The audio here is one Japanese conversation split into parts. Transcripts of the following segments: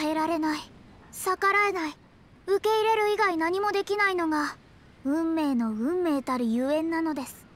変えられない。逆らえない。受け入れる以外何もできないのが運命の運命たるゆえんなのです。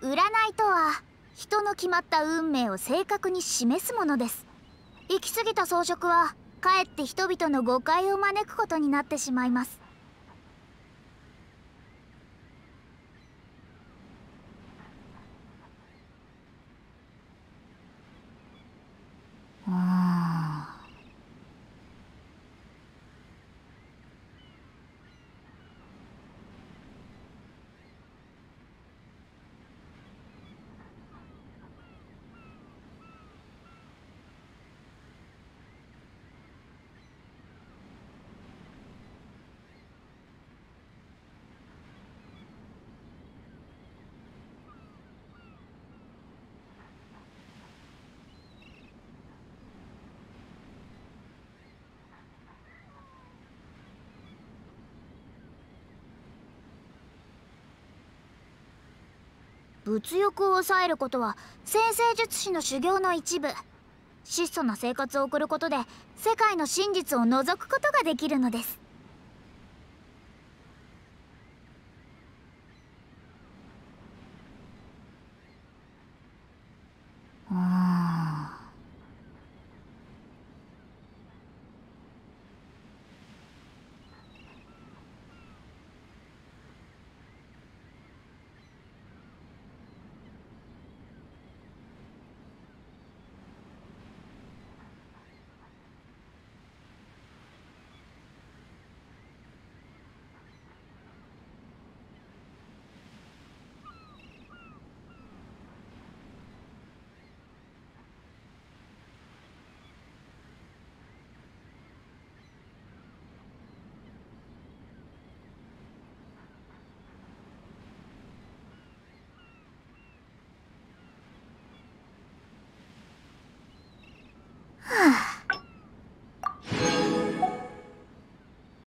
占いとは人の決まった運命を正確に示すものです。行き過ぎた装飾はかえって人々の誤解を招くことになってしまいます。物欲を抑えることは先生術師の修行の一部。質素な生活を送ることで世界の真実を覗くことができるのです。唉。